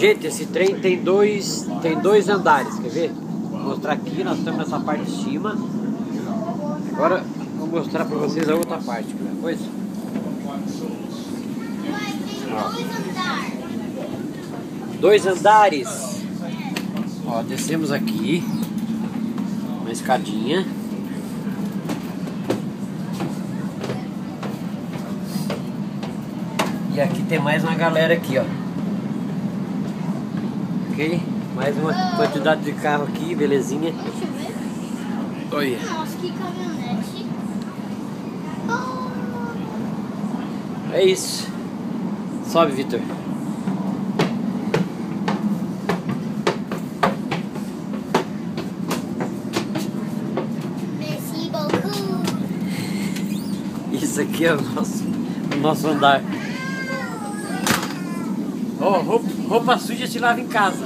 Gente, esse trem tem dois, tem dois andares, quer ver? Vou mostrar aqui, nós estamos nessa parte de cima. Agora vou mostrar para vocês a outra parte, coisa. Dois andares. Ó, descemos aqui. Uma escadinha. E aqui tem mais uma galera aqui, ó. Ok? Mais uma quantidade de carro aqui, belezinha. Deixa eu ver. Olha. Nossa, que caminhonete. Oh. É isso. Sobe, Vitor. Isso aqui é o nosso, o nosso andar. Roupa, roupa suja se lava em casa.